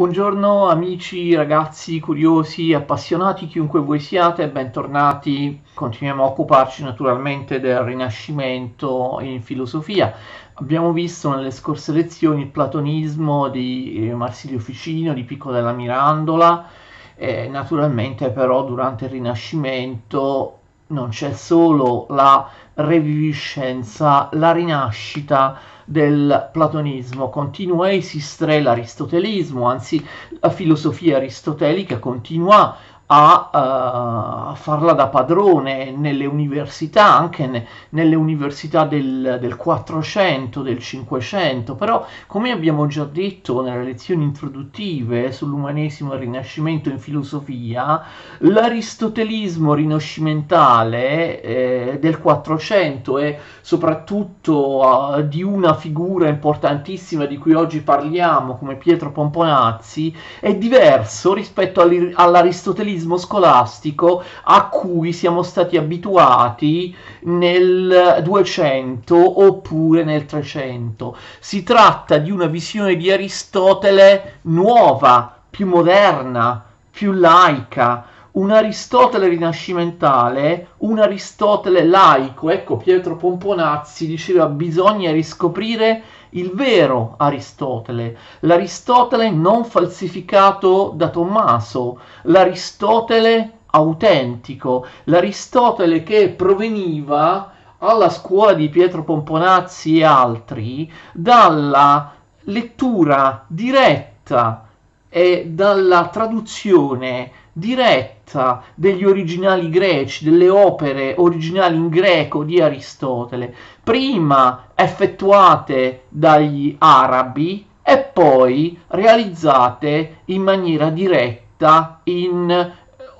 Buongiorno amici, ragazzi, curiosi, appassionati, chiunque voi siate, bentornati. Continuiamo a occuparci naturalmente del Rinascimento in filosofia. Abbiamo visto nelle scorse lezioni il platonismo di eh, Marsilio Ficino, di Pico della Mirandola. E naturalmente però durante il Rinascimento non c'è solo la reviviscenza, la rinascita del platonismo, continua a esistere l'aristotelismo, anzi la filosofia aristotelica continua a, uh, farla da padrone nelle università, anche ne, nelle università del, del 400, del 500, però come abbiamo già detto nelle lezioni introduttive sull'umanesimo e il rinascimento in filosofia, l'aristotelismo rinascimentale eh, del 400 e soprattutto uh, di una figura importantissima di cui oggi parliamo come Pietro Pomponazzi è diverso rispetto all'aristotelismo materialismo scolastico a cui siamo stati abituati nel 200 oppure nel 300. Si tratta di una visione di Aristotele nuova, più moderna, più laica, un Aristotele rinascimentale, un Aristotele laico. Ecco, Pietro Pomponazzi diceva bisogna riscoprire il vero Aristotele, l'Aristotele non falsificato da Tommaso, l'Aristotele autentico, l'Aristotele che proveniva alla scuola di Pietro Pomponazzi e altri dalla lettura diretta e dalla traduzione diretta degli originali greci, delle opere originali in greco di Aristotele, prima effettuate dagli arabi e poi realizzate in maniera diretta in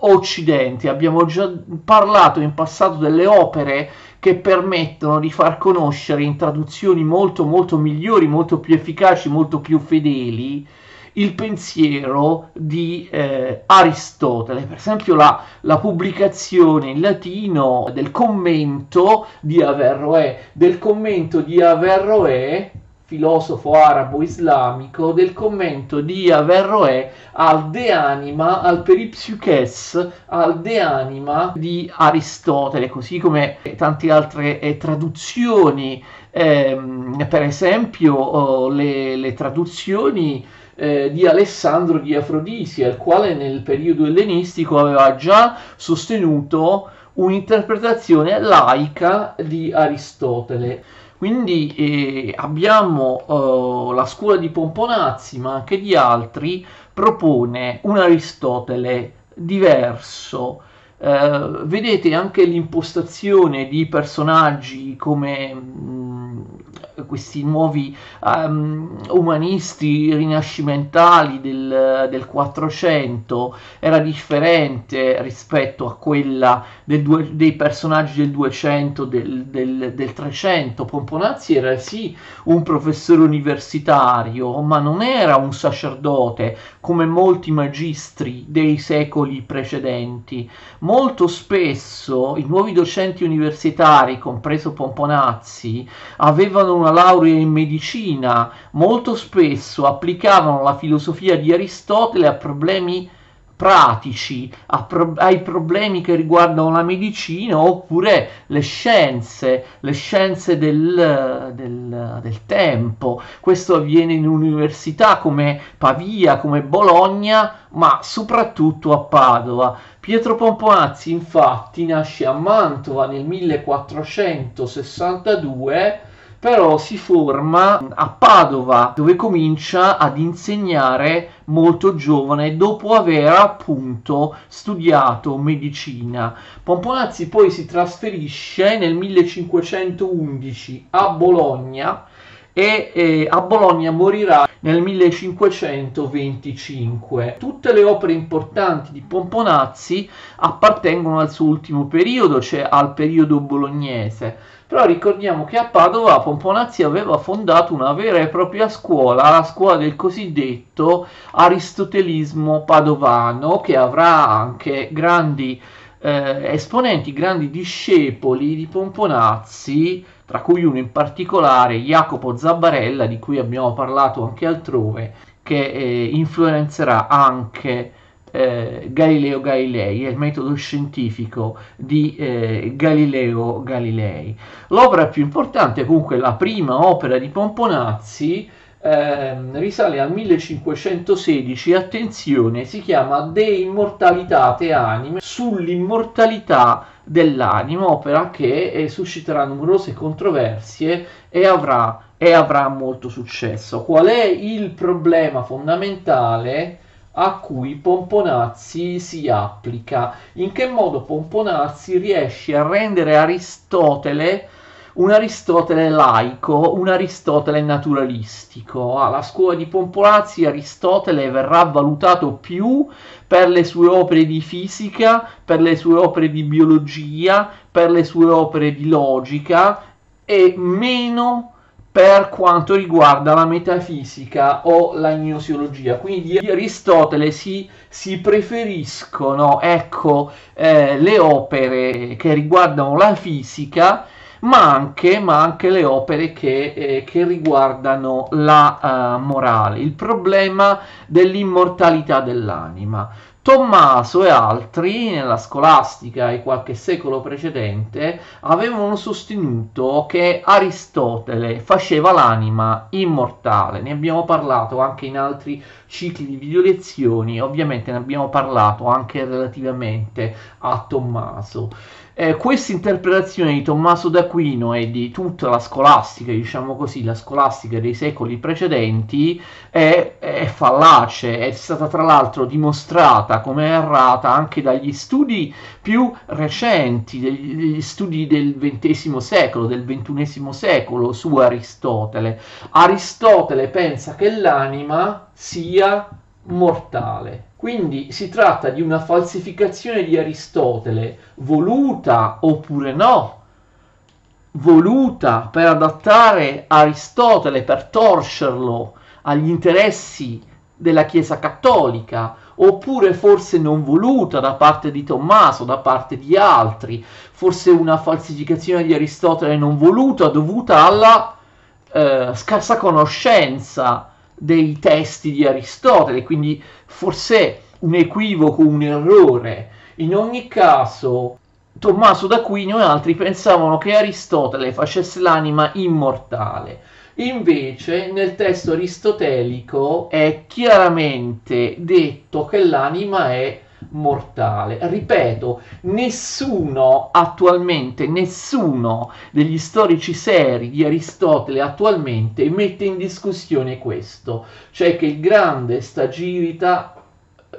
Occidente. Abbiamo già parlato in passato delle opere che permettono di far conoscere in traduzioni molto molto migliori, molto più efficaci, molto più fedeli il pensiero di eh, Aristotele, per esempio la, la, pubblicazione in latino del commento di Averroè, del commento di Averroè, filosofo arabo-islamico, del commento di Averroè al De Anima, al Peripsyches, al De Anima di Aristotele, così come tante altre eh, traduzioni, ehm, per esempio oh, le, le traduzioni eh, di Alessandro di Afrodisia, il quale nel periodo ellenistico aveva già sostenuto un'interpretazione laica di Aristotele. Quindi eh, abbiamo eh, la scuola di Pomponazzi, ma anche di altri, propone un Aristotele diverso. Eh, vedete anche l'impostazione di personaggi come mh, questi nuovi um, umanisti rinascimentali del, del 400 era differente rispetto a quella due, dei personaggi del 200, del, del, del 300. Pomponazzi era sì un professore universitario, ma non era un sacerdote come molti magistri dei secoli precedenti. Molto spesso i nuovi docenti universitari, compreso Pomponazzi, avevano una laurea in medicina, molto spesso applicavano la filosofia di Aristotele a problemi pratici, pro- ai problemi che riguardano la medicina oppure le scienze, le scienze del, del, del tempo. Questo avviene in università come Pavia, come Bologna, ma soprattutto a Padova. Pietro Pomponazzi infatti nasce a Mantova nel 1462 però si forma a Padova dove comincia ad insegnare molto giovane dopo aver appunto studiato medicina. Pomponazzi poi si trasferisce nel 1511 a Bologna e eh, a Bologna morirà nel 1525. Tutte le opere importanti di Pomponazzi appartengono al suo ultimo periodo, cioè al periodo bolognese però ricordiamo che a Padova Pomponazzi aveva fondato una vera e propria scuola, la scuola del cosiddetto aristotelismo padovano, che avrà anche grandi eh, esponenti, grandi discepoli di Pomponazzi, tra cui uno in particolare Jacopo Zabbarella, di cui abbiamo parlato anche altrove, che eh, influenzerà anche eh, Galileo Galilei, è il metodo scientifico di eh, Galileo Galilei. L'opera più importante, comunque la prima opera di Pomponazzi, eh, risale al 1516, attenzione, si chiama De Immortalitate Anime, sull'immortalità dell'anima, opera che eh, susciterà numerose controversie e avrà, e avrà molto successo. Qual è il problema fondamentale? A cui Pomponazzi si applica. In che modo Pomponazzi riesce a rendere Aristotele un Aristotele laico, un Aristotele naturalistico. Alla scuola di Pomponazzi Aristotele verrà valutato più per le sue opere di fisica, per le sue opere di biologia, per le sue opere di logica e meno per quanto riguarda la metafisica o la gnoseologia. Quindi di Aristotele si, si preferiscono ecco, eh, le opere che riguardano la fisica, ma anche, ma anche le opere che, eh, che riguardano la uh, morale, il problema dell'immortalità dell'anima. Tommaso e altri, nella scolastica e qualche secolo precedente, avevano sostenuto che Aristotele faceva l'anima immortale. Ne abbiamo parlato anche in altri cicli di video lezioni, ovviamente ne abbiamo parlato anche relativamente a Tommaso. Eh, questa interpretazione di Tommaso d'Aquino e di tutta la scolastica, diciamo così, la scolastica dei secoli precedenti, è, è fallace, è stata tra l'altro dimostrata come errata anche dagli studi più recenti, degli, degli studi del XX secolo, del XXI secolo su Aristotele. Aristotele pensa che l'anima sia mortale. Quindi si tratta di una falsificazione di Aristotele, voluta oppure no, voluta per adattare Aristotele, per torcerlo agli interessi della Chiesa cattolica, oppure forse non voluta da parte di Tommaso, da parte di altri, forse una falsificazione di Aristotele non voluta dovuta alla eh, scarsa conoscenza dei testi di Aristotele, quindi forse un equivoco, un errore. In ogni caso, Tommaso d'Aquino e altri pensavano che Aristotele facesse l'anima immortale. Invece nel testo aristotelico è chiaramente detto che l'anima è mortale. Ripeto, nessuno attualmente, nessuno degli storici seri di Aristotele attualmente mette in discussione questo, cioè che il grande stagirita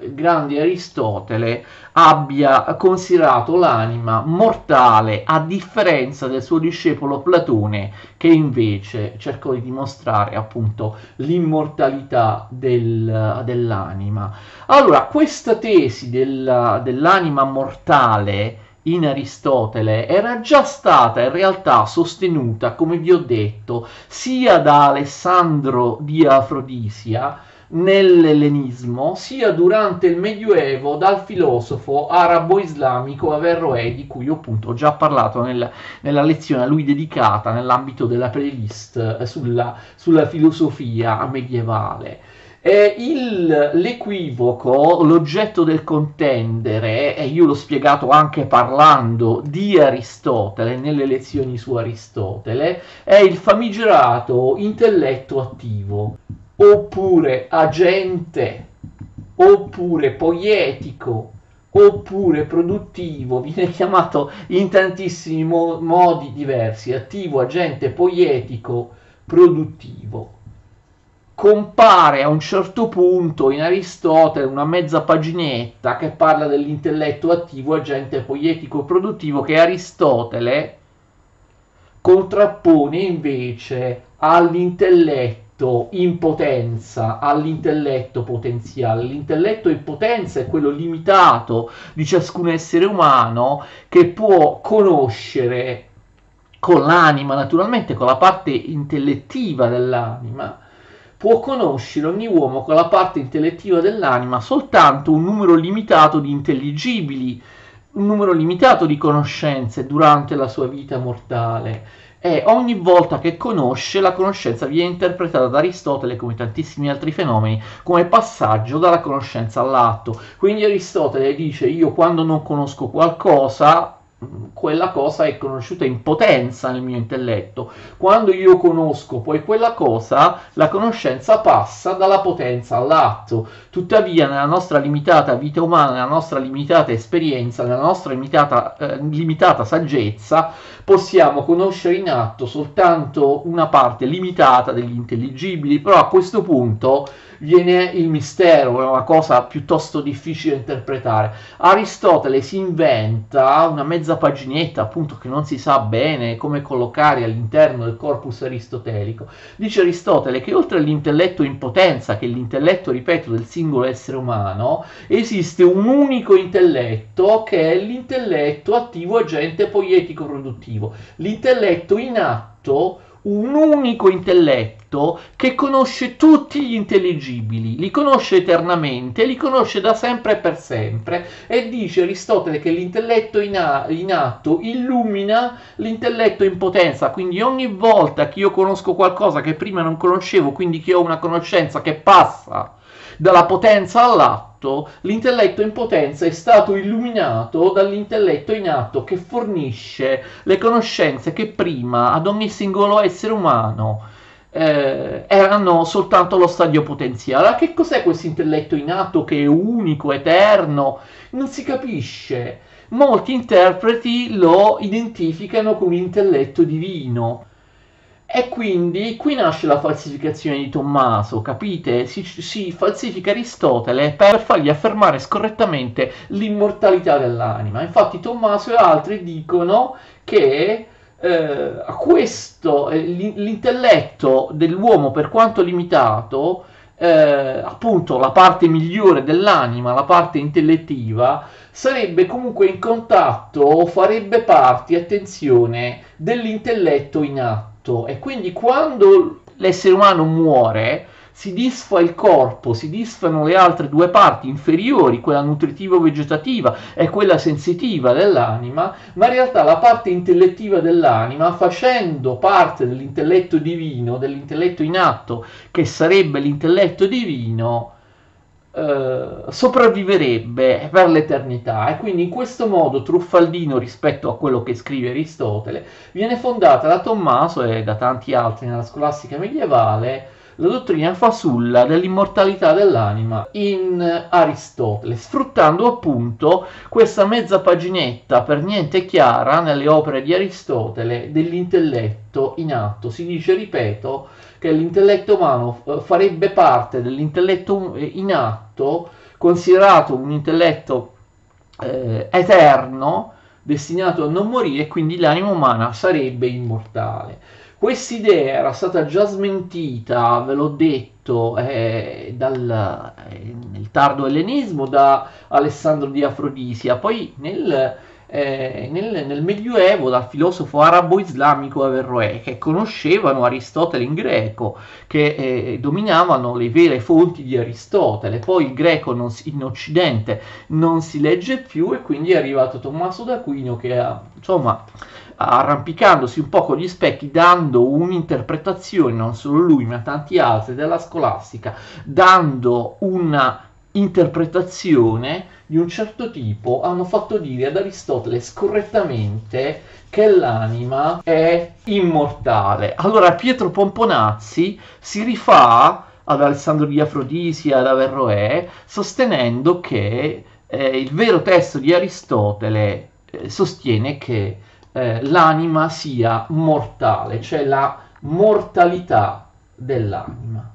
grande Aristotele abbia considerato l'anima mortale a differenza del suo discepolo Platone che invece cercò di dimostrare appunto l'immortalità del, dell'anima. Allora, questa tesi del, dell'anima mortale in Aristotele era già stata in realtà sostenuta, come vi ho detto, sia da Alessandro di Afrodisia, nell'ellenismo sia durante il Medioevo dal filosofo arabo-islamico Averroè di cui appunto ho già parlato nella, nella lezione a lui dedicata nell'ambito della playlist eh, sulla, sulla filosofia medievale. Eh, il, l'equivoco, l'oggetto del contendere, e io l'ho spiegato anche parlando di Aristotele, nelle lezioni su Aristotele, è il famigerato intelletto attivo oppure agente, oppure poietico, oppure produttivo, viene chiamato in tantissimi mo- modi diversi, attivo, agente, poietico, produttivo. Compare a un certo punto in Aristotele una mezza paginetta che parla dell'intelletto attivo, agente, poietico, produttivo, che Aristotele contrappone invece all'intelletto l'intelletto in potenza all'intelletto potenziale. L'intelletto in potenza è quello limitato di ciascun essere umano che può conoscere con l'anima, naturalmente con la parte intellettiva dell'anima, può conoscere ogni uomo con la parte intellettiva dell'anima soltanto un numero limitato di intelligibili, un numero limitato di conoscenze durante la sua vita mortale e ogni volta che conosce, la conoscenza viene interpretata da Aristotele, come tantissimi altri fenomeni, come passaggio dalla conoscenza all'atto. Quindi Aristotele dice io quando non conosco qualcosa quella cosa è conosciuta in potenza nel mio intelletto. Quando io conosco poi quella cosa, la conoscenza passa dalla potenza all'atto. Tuttavia, nella nostra limitata vita umana, nella nostra limitata esperienza, nella nostra limitata, eh, limitata saggezza, possiamo conoscere in atto soltanto una parte limitata degli intelligibili, però a questo punto viene il mistero, è una cosa piuttosto difficile da interpretare. Aristotele si inventa una mezza paginetta, appunto, che non si sa bene come collocare all'interno del corpus aristotelico. Dice Aristotele che oltre all'intelletto in potenza, che è l'intelletto, ripeto, del singolo essere umano, esiste un unico intelletto che è l'intelletto attivo agente poietico produttivo, l'intelletto in atto un unico intelletto che conosce tutti gli intelligibili, li conosce eternamente, li conosce da sempre e per sempre. E dice Aristotele che l'intelletto in, a- in atto illumina l'intelletto in potenza, quindi ogni volta che io conosco qualcosa che prima non conoscevo, quindi che ho una conoscenza che passa dalla potenza all'atto, l'intelletto in potenza è stato illuminato dall'intelletto in atto che fornisce le conoscenze che prima ad ogni singolo essere umano eh, erano soltanto lo stadio potenziale. Ma che cos'è questo intelletto in atto che è unico, eterno? Non si capisce. Molti interpreti lo identificano un intelletto divino e quindi qui nasce la falsificazione di Tommaso, capite? Si, si, falsifica Aristotele per fargli affermare scorrettamente l'immortalità dell'anima. Infatti Tommaso e altri dicono che eh, questo, eh, l'intelletto dell'uomo, per quanto limitato, eh, appunto la parte migliore dell'anima, la parte intellettiva, sarebbe comunque in contatto o farebbe parte, attenzione, dell'intelletto in atto tutto. E quindi quando l'essere umano muore si disfa il corpo, si disfano le altre due parti inferiori, quella nutritivo-vegetativa e quella sensitiva dell'anima, ma in realtà la parte intellettiva dell'anima, facendo parte dell'intelletto divino, dell'intelletto in atto, che sarebbe l'intelletto divino, eh, sopravviverebbe per l'eternità. E quindi in questo modo truffaldino rispetto a quello che scrive Aristotele viene fondata da Tommaso e da tanti altri nella scolastica medievale la dottrina fasulla dell'immortalità dell'anima in Aristotele, sfruttando appunto questa mezza paginetta per niente chiara nelle opere di Aristotele dell'intelletto in atto. Si dice, ripeto, che l'intelletto umano eh, farebbe parte dell'intelletto eh, in atto, considerato un intelletto eh, eterno, destinato a non morire, e quindi l'anima umana sarebbe immortale. Quest'idea era stata già smentita, ve l'ho detto, eh, dal, eh, nel tardo ellenismo da Alessandro di Afrodisia, poi nel eh, nel, nel, Medioevo dal filosofo arabo-islamico Averroè, che conoscevano Aristotele in greco, che eh, dominavano le vere fonti di Aristotele. Poi il greco non, in Occidente non si legge più e quindi è arrivato Tommaso d'Aquino che ha, insomma, arrampicandosi un po' con gli specchi, dando un'interpretazione, non solo lui, ma tanti altri della scolastica, dando una interpretazione di un certo tipo hanno fatto dire ad Aristotele scorrettamente che l'anima è immortale. Allora Pietro Pomponazzi si rifà ad Alessandro di Afrodisia, ad Averroè, sostenendo che eh, il vero testo di Aristotele eh, sostiene che eh, l'anima sia mortale, cioè la mortalità dell'anima.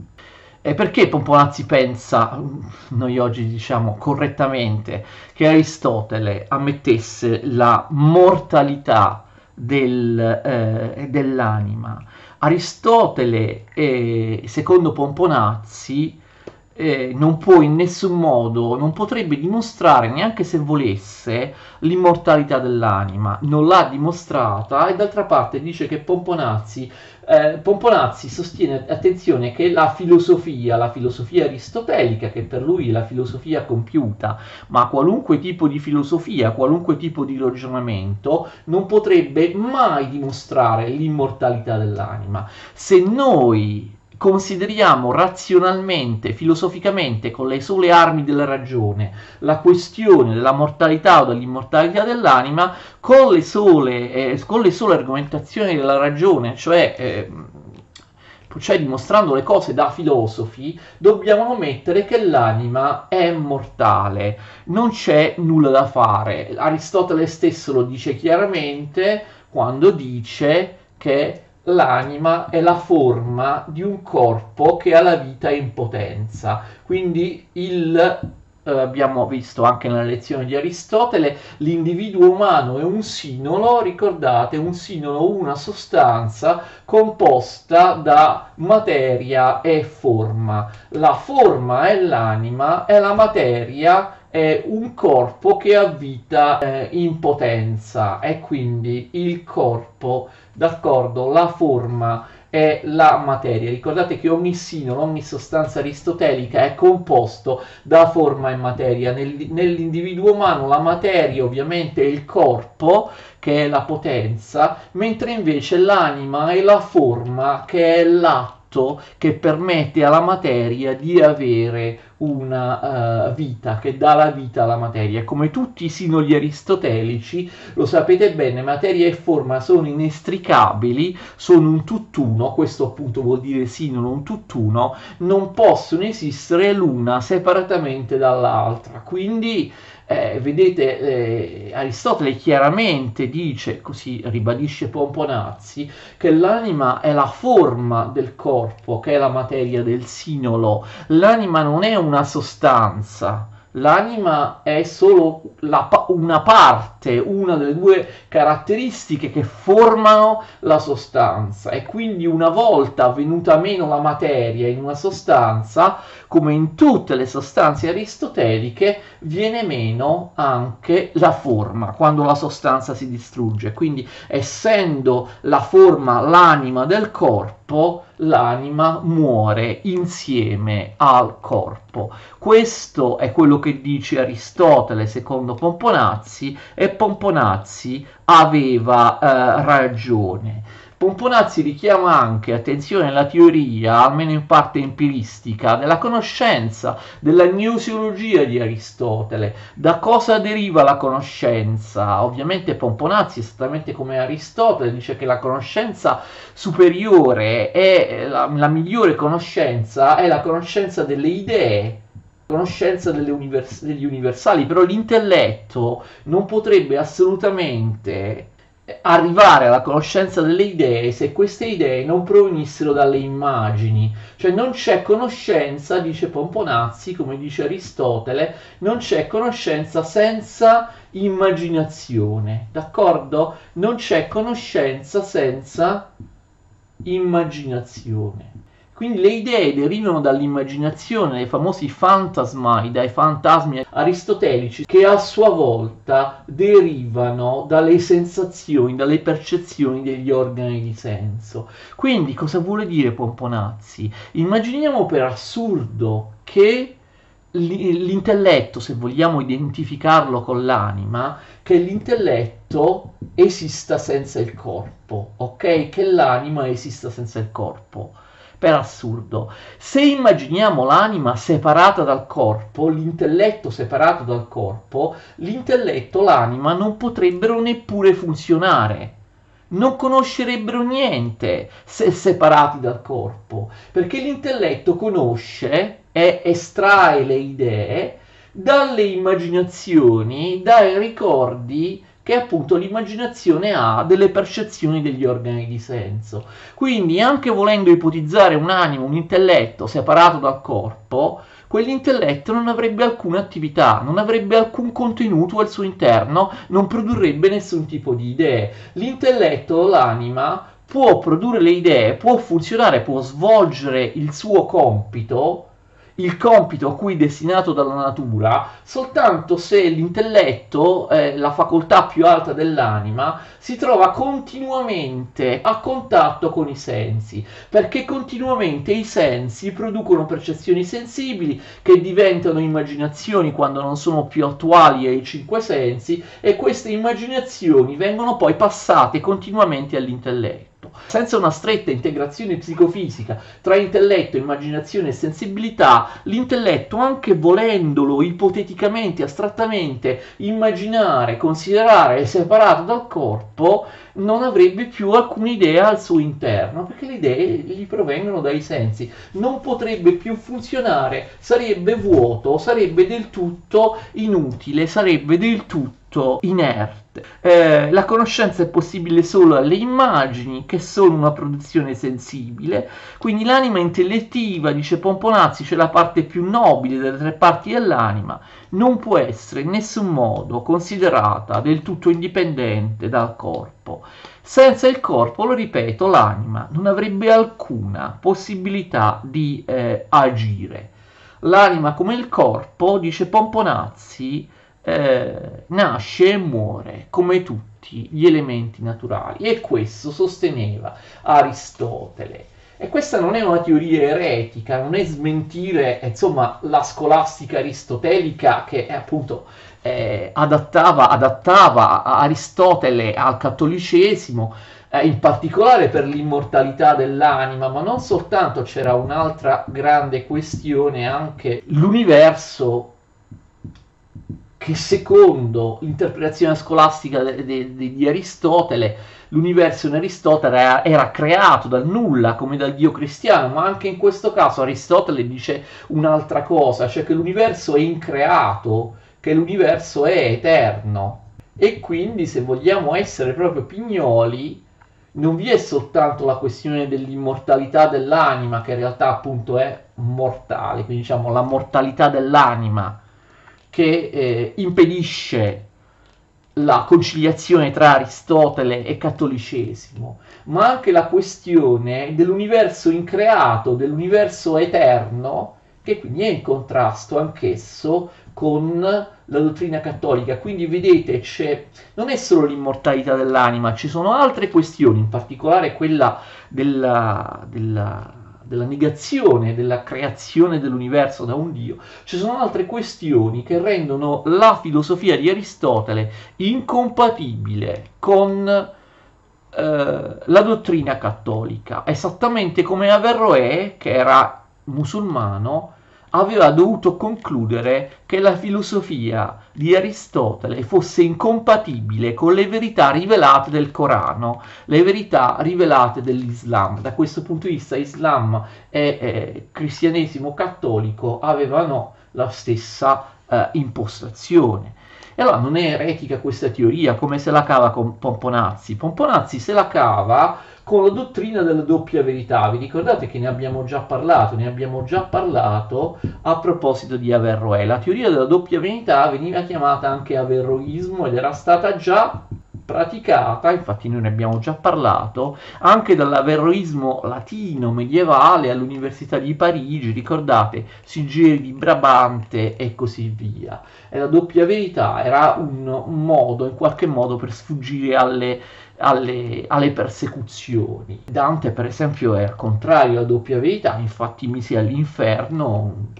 E perché Pomponazzi pensa, noi oggi diciamo correttamente, che Aristotele ammettesse la mortalità del, eh, dell'anima? Aristotele, eh, secondo Pomponazzi, eh, non può in nessun modo, non potrebbe dimostrare neanche se volesse l'immortalità dell'anima, non l'ha dimostrata e d'altra parte dice che Pomponazzi, eh, Pomponazzi sostiene, attenzione, che la filosofia, la filosofia aristotelica, che per lui è la filosofia compiuta, ma qualunque tipo di filosofia, qualunque tipo di ragionamento, non potrebbe mai dimostrare l'immortalità dell'anima. Se noi consideriamo razionalmente, filosoficamente, con le sole armi della ragione, la questione della mortalità o dell'immortalità dell'anima, con le sole, eh, con le sole argomentazioni della ragione, cioè, eh, cioè dimostrando le cose da filosofi, dobbiamo ammettere che l'anima è mortale, non c'è nulla da fare. Aristotele stesso lo dice chiaramente quando dice che l'anima è la forma di un corpo che ha la vita in potenza. Quindi il eh, abbiamo visto anche nella lezione di Aristotele, l'individuo umano è un sinolo, ricordate, un sinolo, una sostanza composta da materia e forma. La forma è l'anima e la materia è un corpo che ha vita eh, in potenza e quindi il corpo, d'accordo, la forma è la materia. Ricordate che ogni sinolo, ogni sostanza aristotelica è composto da forma e materia. Nel, nell'individuo umano la materia ovviamente è il corpo, che è la potenza, mentre invece l'anima è la forma, che è l'atto atto che permette alla materia di avere una uh, vita, che dà la vita alla materia. Come tutti i sinoli aristotelici, lo sapete bene, materia e forma sono inestricabili, sono un tutt'uno, questo appunto vuol dire sinolo, un tutt'uno, non possono esistere l'una separatamente dall'altra. Quindi eh, vedete, eh, Aristotele chiaramente dice, così ribadisce Pomponazzi, che l'anima è la forma del corpo, che è la materia del sinolo. L'anima non è una sostanza, l'anima è solo la, una parte, una delle due caratteristiche che formano la sostanza e quindi una volta venuta meno la materia in una sostanza, come in tutte le sostanze aristoteliche, viene meno anche la forma quando la sostanza si distrugge. Quindi essendo la forma l'anima del corpo, l'anima muore insieme al corpo. Questo è quello che dice Aristotele secondo Pomponazzi e Pomponazzi aveva eh, ragione. Pomponazzi richiama anche, attenzione, la teoria, almeno in parte empiristica, della conoscenza, della gnosiologia di Aristotele. Da cosa deriva la conoscenza? Ovviamente Pomponazzi, esattamente come Aristotele, dice che la conoscenza superiore è la, la migliore conoscenza, è la conoscenza delle idee conoscenza univers- degli universali, però l'intelletto non potrebbe assolutamente arrivare alla conoscenza delle idee se queste idee non provenissero dalle immagini. Cioè non c'è conoscenza, dice Pomponazzi, come dice Aristotele, non c'è conoscenza senza immaginazione, d'accordo? Non c'è conoscenza senza immaginazione. Quindi le idee derivano dall'immaginazione, dai famosi fantasmai, dai fantasmi aristotelici, che a sua volta derivano dalle sensazioni, dalle percezioni degli organi di senso. Quindi cosa vuole dire Pomponazzi? Immaginiamo per assurdo che l'intelletto, se vogliamo identificarlo con l'anima, che l'intelletto esista senza il corpo, ok? Che l'anima esista senza il corpo per assurdo. Se immaginiamo l'anima separata dal corpo, l'intelletto separato dal corpo, l'intelletto, l'anima non potrebbero neppure funzionare. Non conoscerebbero niente se separati dal corpo, perché l'intelletto conosce e estrae le idee dalle immaginazioni, dai ricordi che appunto l'immaginazione ha delle percezioni degli organi di senso. Quindi anche volendo ipotizzare un animo, un intelletto separato dal corpo, quell'intelletto non avrebbe alcuna attività, non avrebbe alcun contenuto al suo interno, non produrrebbe nessun tipo di idee. L'intelletto, l'anima, può produrre le idee, può funzionare, può svolgere il suo compito il compito a cui è destinato dalla natura soltanto se l'intelletto, eh, la facoltà più alta dell'anima, si trova continuamente a contatto con i sensi, perché continuamente i sensi producono percezioni sensibili che diventano immaginazioni quando non sono più attuali ai cinque sensi e queste immaginazioni vengono poi passate continuamente all'intelletto. Senza una stretta integrazione psicofisica tra intelletto, immaginazione e sensibilità, l'intelletto, anche volendolo ipoteticamente, astrattamente immaginare, considerare separato dal corpo, non avrebbe più alcuna idea al suo interno, perché le idee gli provengono dai sensi. Non potrebbe più funzionare, sarebbe vuoto, sarebbe del tutto inutile, sarebbe del tutto inerte. Eh, la conoscenza è possibile solo alle immagini, che sono una produzione sensibile, quindi l'anima intellettiva, dice Pomponazzi, c'è la parte più nobile delle tre parti dell'anima, non può essere in nessun modo considerata del tutto indipendente dal corpo. Senza il corpo, lo ripeto, l'anima non avrebbe alcuna possibilità di eh, agire. L'anima come il corpo, dice Pomponazzi, eh, nasce e muore come tutti gli elementi naturali e questo sosteneva Aristotele. E questa non è una teoria eretica, non è smentire insomma, la scolastica aristotelica che è, appunto eh, adattava, adattava Aristotele al cattolicesimo, eh, in particolare per l'immortalità dell'anima, ma non soltanto c'era un'altra grande questione, anche l'universo che secondo l'interpretazione scolastica de, de, di Aristotele, l'universo in Aristotele era, era, creato dal nulla, come dal Dio cristiano, ma anche in questo caso Aristotele dice un'altra cosa, cioè che l'universo è increato, che l'universo è eterno. E quindi se vogliamo essere proprio pignoli, non vi è soltanto la questione dell'immortalità dell'anima, che in realtà appunto è mortale, quindi diciamo la mortalità dell'anima che eh, impedisce la conciliazione tra Aristotele e cattolicesimo, ma anche la questione dell'universo increato, dell'universo eterno, che quindi è in contrasto anch'esso con la dottrina cattolica. Quindi vedete, non è solo l'immortalità dell'anima, ci sono altre questioni, in particolare quella della, della della negazione della creazione dell'universo da un Dio, ci sono altre questioni che rendono la filosofia di Aristotele incompatibile con eh, la dottrina cattolica, esattamente come Averroè, che era musulmano, aveva dovuto concludere che la filosofia di Aristotele fosse incompatibile con le verità rivelate del Corano, le verità rivelate dell'Islam. Da questo punto di vista Islam e eh, cristianesimo cattolico avevano la stessa eh, impostazione. E allora non è eretica questa teoria, come se la cava con Pomponazzi. Pomponazzi se la cava con la dottrina della doppia verità. Vi ricordate che ne abbiamo già parlato, ne abbiamo già parlato a proposito di Averroè. La teoria della doppia verità veniva chiamata anche averroismo ed era stata già praticata, infatti noi ne abbiamo già parlato, anche dall'averroismo latino medievale all'Università di Parigi, ricordate, Sigeri di Brabante e così via. E la doppia verità era un, modo, in qualche modo, per sfuggire alle alle, alle, persecuzioni. Dante, per esempio, è al contrario alla doppia verità, infatti mise all'inferno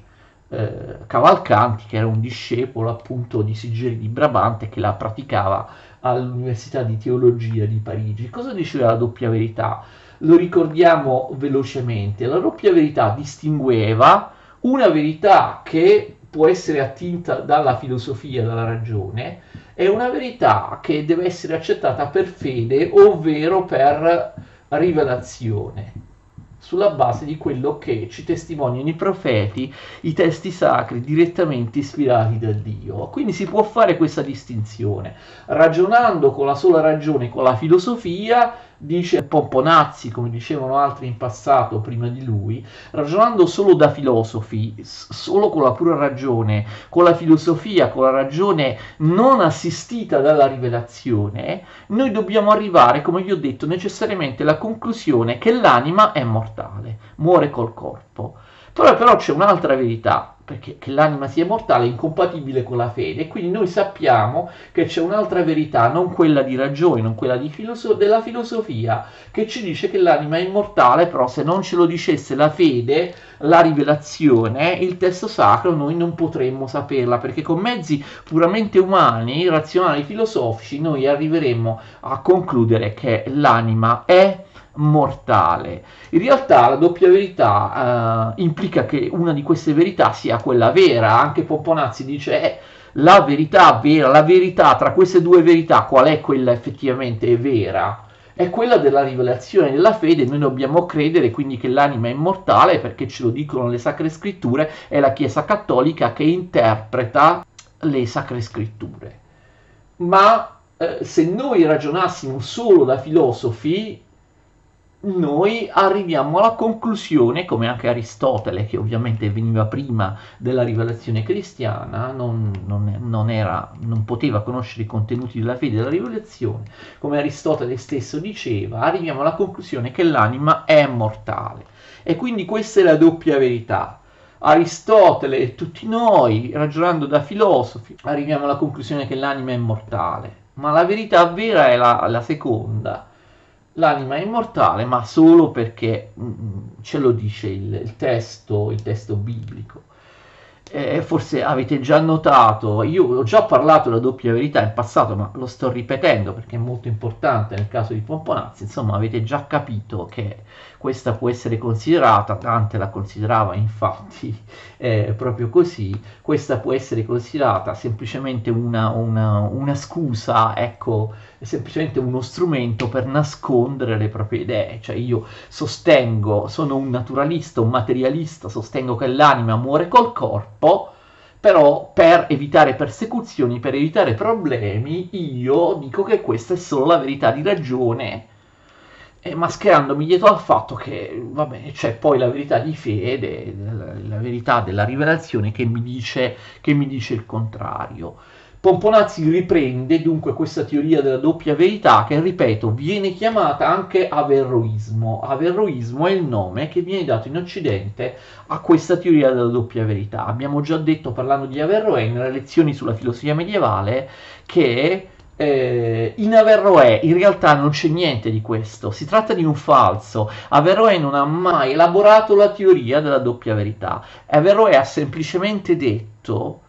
eh, Cavalcanti, che era un discepolo appunto di Sigeri di Brabante, che la praticava all'Università di Teologia di Parigi. Cosa diceva la doppia verità? Lo ricordiamo velocemente. La doppia verità distingueva una verità che può essere attinta dalla filosofia, dalla ragione, è una verità che deve essere accettata per fede, ovvero per rivelazione, sulla base di quello che ci testimoniano i profeti, i testi sacri direttamente ispirati da Dio. Quindi si può fare questa distinzione, ragionando con la sola ragione, con la filosofia, dice Pomponazzi, come dicevano altri in passato prima di lui, ragionando solo da filosofi, solo con la pura ragione, con la filosofia, con la ragione non assistita dalla rivelazione, noi dobbiamo arrivare, come vi ho detto, necessariamente alla conclusione che l'anima è mortale, muore col corpo. Però, però c'è un'altra verità, perché che l'anima sia mortale è incompatibile con la fede e quindi noi sappiamo che c'è un'altra verità, non quella di ragione, non quella filoso- della filosofia, che ci dice che l'anima è immortale, però se non ce lo dicesse la fede, la rivelazione, il testo sacro, noi non potremmo saperla, perché con mezzi puramente umani, razionali, filosofici, noi arriveremmo a concludere che l'anima è mortale. In realtà la doppia verità eh, implica che una di queste verità sia quella vera, anche Pomponazzi dice eh, la verità vera, la verità tra queste due verità, qual è quella effettivamente vera? È quella della rivelazione della fede, noi dobbiamo credere quindi che l'anima è immortale perché ce lo dicono le sacre scritture, è la Chiesa cattolica che interpreta le sacre scritture. Ma eh, se noi ragionassimo solo da filosofi, noi arriviamo alla conclusione, come anche Aristotele, che ovviamente veniva prima della rivelazione cristiana, non, non, non, era, non poteva conoscere i contenuti della fede della rivelazione, come Aristotele stesso diceva, arriviamo alla conclusione che l'anima è mortale. E quindi questa è la doppia verità. Aristotele e tutti noi, ragionando da filosofi, arriviamo alla conclusione che l'anima è mortale. Ma la verità vera è la, la seconda l'anima è immortale, ma solo perché mh, mm, mm, ce lo dice il, il, testo, il testo biblico. Eh, forse avete già notato, io ho già parlato della doppia verità in passato, ma lo sto ripetendo perché è molto importante nel caso di Pomponazzi, insomma avete già capito che questa può essere considerata, Dante la considerava infatti eh, proprio così, questa può essere considerata semplicemente una, una, una scusa, ecco, semplicemente uno strumento per nascondere le proprie idee, cioè io sostengo, sono un naturalista, un materialista, sostengo che l'anima muore col corpo, però per evitare persecuzioni, per evitare problemi, io dico che questa è solo la verità di ragione mascherandomi dietro al fatto che vabbè, c'è poi la verità di fede, la, la verità della rivelazione che mi, dice, che mi dice il contrario. Pomponazzi riprende dunque questa teoria della doppia verità che, ripeto, viene chiamata anche averroismo. Averroismo è il nome che viene dato in Occidente a questa teoria della doppia verità. Abbiamo già detto, parlando di Averroè, nelle lezioni sulla filosofia medievale, che eh, in Averroè in realtà non c'è niente di questo, si tratta di un falso. Averroè non ha mai elaborato la teoria della doppia verità. Averroè ha semplicemente detto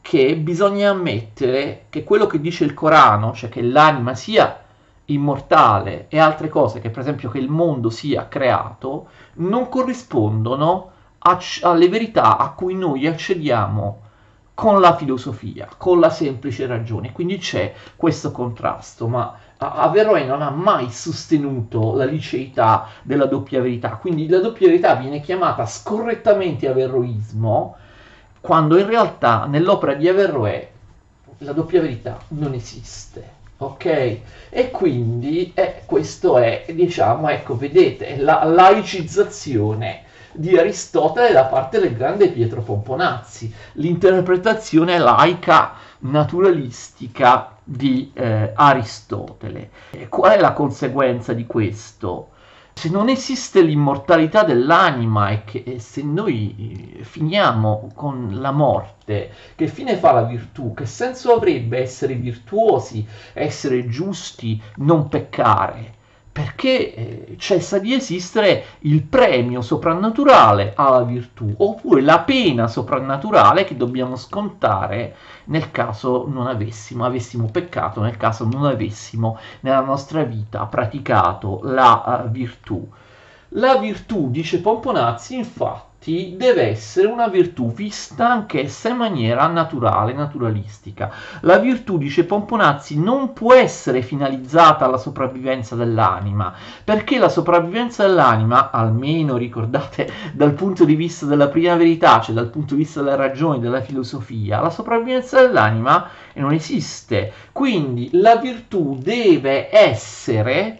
che bisogna ammettere che quello che dice il Corano, cioè che l'anima sia immortale e altre cose, che per esempio che il mondo sia creato, non corrispondono a, alle verità a cui noi accediamo con la filosofia, con la semplice ragione. Quindi c'è questo contrasto, ma Averroè non ha mai sostenuto la liceità della doppia verità, quindi la doppia verità viene chiamata scorrettamente averroismo, quando in realtà nell'opera di Averroè la doppia verità non esiste. Ok? E quindi eh, questo è, diciamo, ecco, vedete, la laicizzazione di Aristotele da parte del grande Pietro Pomponazzi, l'interpretazione laica naturalistica di eh, Aristotele. E qual è la conseguenza di questo? se non esiste l'immortalità dell'anima e che e se noi eh, finiamo con la morte, che fine fa la virtù? Che senso avrebbe essere virtuosi, essere giusti, non peccare? Perché eh, cessa di esistere il premio soprannaturale alla virtù, oppure la pena soprannaturale che dobbiamo scontare nel caso non avessimo, avessimo peccato, nel caso non avessimo nella nostra vita praticato la uh, virtù. La virtù, dice Pomponazzi, infatti, infatti deve essere una virtù vista anch'essa in maniera naturale, naturalistica. La virtù, dice Pomponazzi, non può essere finalizzata alla sopravvivenza dell'anima, perché la sopravvivenza dell'anima, almeno ricordate dal punto di vista della prima verità, cioè dal punto di vista della ragione, della filosofia, la sopravvivenza dell'anima non esiste. Quindi la virtù deve essere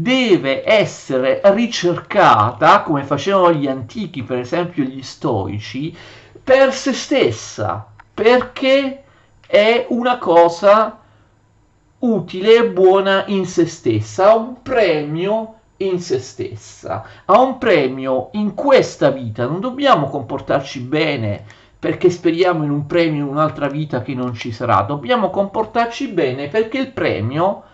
deve essere ricercata, come facevano gli antichi, per esempio gli stoici, per se stessa, perché è una cosa utile e buona in se stessa, ha un premio in se stessa, ha un premio in questa vita, non dobbiamo comportarci bene perché speriamo in un premio in un'altra vita che non ci sarà, dobbiamo comportarci bene perché il premio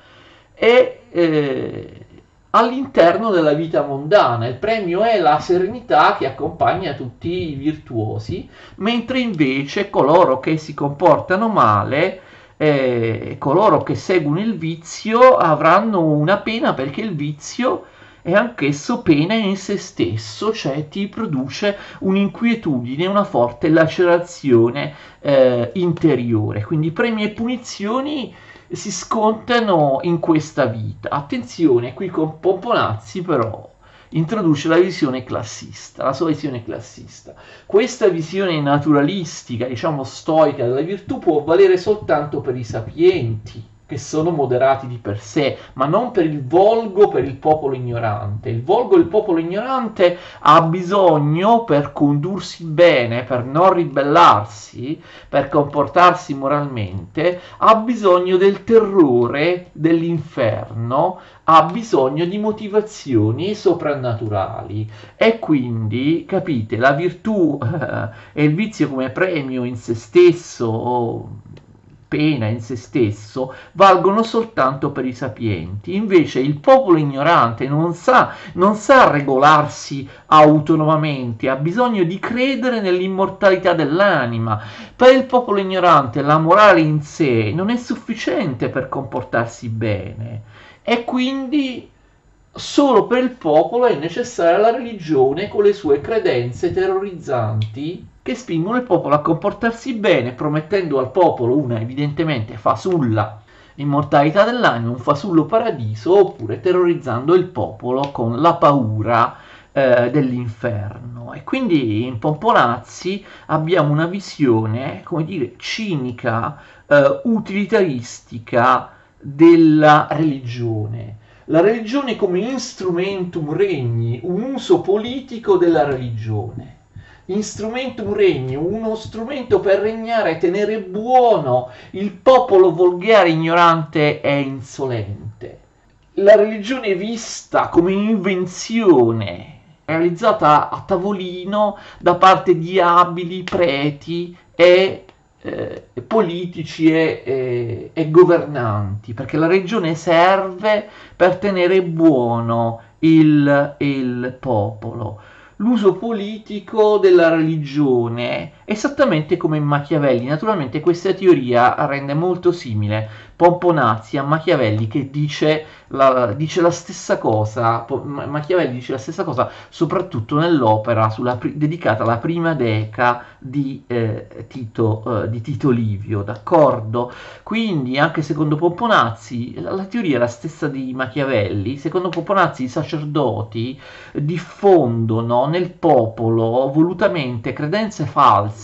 è eh, all'interno della vita mondana, il premio è la serenità che accompagna tutti i virtuosi, mentre invece coloro che si comportano male eh, coloro che seguono il vizio avranno una pena perché il vizio è anch'esso pena in se stesso, cioè ti produce un'inquietudine, una forte lacerazione eh, interiore. Quindi premi e punizioni si scontano in questa vita. Attenzione, qui con Pomponazzi però introduce la visione classista, la sua visione classista. Questa visione naturalistica, diciamo stoica della virtù può valere soltanto per i sapienti che sono moderati di per sé, ma non per il volgo, per il popolo ignorante. Il volgo il popolo ignorante ha bisogno per condursi bene, per non ribellarsi, per comportarsi moralmente, ha bisogno del terrore dell'inferno, ha bisogno di motivazioni soprannaturali e quindi capite la virtù e il vizio come premio in se stesso pena in se stesso valgono soltanto per i sapienti. Invece il popolo ignorante non sa, non sa regolarsi autonomamente, ha bisogno di credere nell'immortalità dell'anima. Per il popolo ignorante la morale in sé non è sufficiente per comportarsi bene e quindi solo per il popolo è necessaria la religione con le sue credenze terrorizzanti che spingono il popolo a comportarsi bene, promettendo al popolo una evidentemente fasulla immortalità dell'anima, un fasullo paradiso, oppure terrorizzando il popolo con la paura eh, dell'inferno. E quindi in Pomponazzi abbiamo una visione, come dire, cinica, eh, utilitaristica della religione. La religione come instrumentum regni, un uso politico della religione instrumentum regno, uno strumento per regnare e tenere buono il popolo volgare, ignorante e insolente. La religione vista come invenzione realizzata a tavolino da parte di abili preti e eh, politici e, e, e, governanti, perché la religione serve per tenere buono il, il popolo l'uso politico della religione, esattamente come in Machiavelli. Naturalmente questa teoria rende molto simile Pomponazzi a Machiavelli che dice la, dice la stessa cosa, Machiavelli dice la stessa cosa soprattutto nell'opera sulla, dedicata alla prima deca di, eh, Tito, eh, di Tito Livio, d'accordo? Quindi anche secondo Pomponazzi la, la teoria è la stessa di Machiavelli, secondo Pomponazzi i sacerdoti diffondono nel popolo volutamente credenze false,